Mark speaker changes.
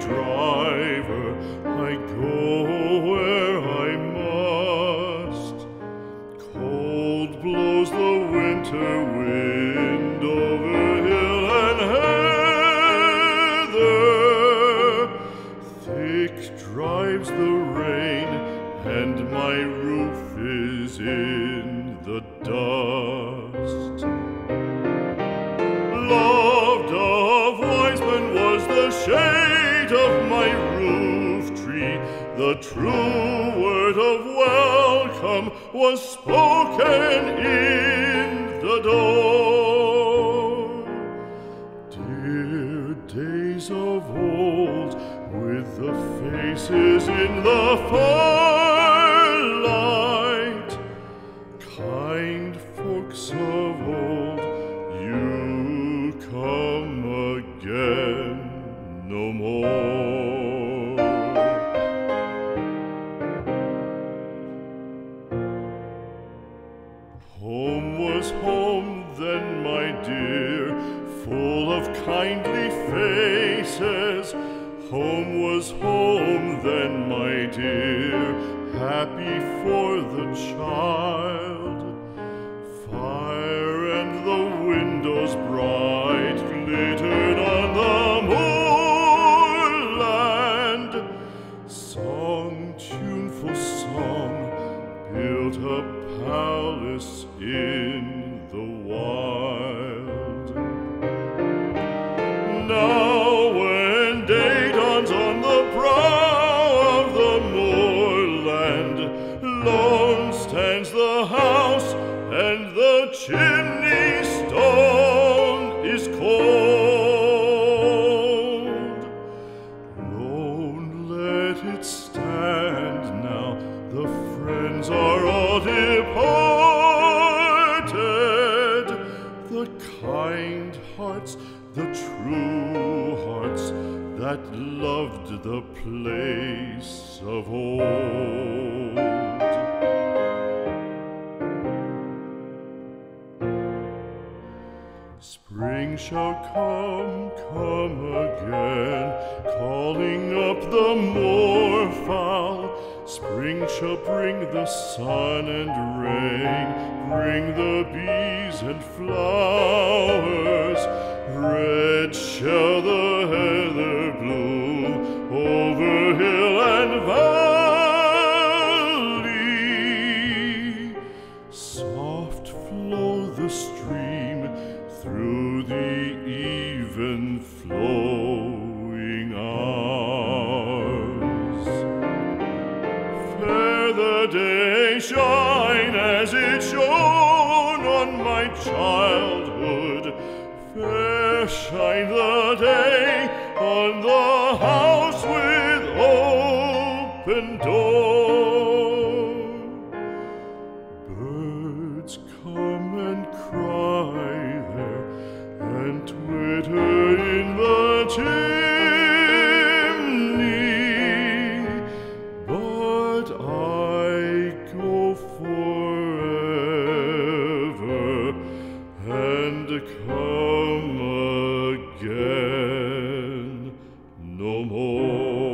Speaker 1: driver, I go where I must. Cold blows the winter wind over hill and heather. Thick drives the rain, and my roof is in The true word of welcome was spoken in the door. Of kindly faces. Home was home then, my dear, happy for the child. Fire and the windows bright glittered on the moorland. Song, tuneful song, built a palace in the wild. Chimney stone is cold. Lone, let it stand now. The friends are all departed. The kind hearts, the true hearts that loved the place of old. Spring shall come, come again, calling up the moorfowl. Spring shall bring the sun and rain, bring the bees and flowers. Flowing hours. Fair the day shine as it shone on my childhood. Fair shine the day on the house no more.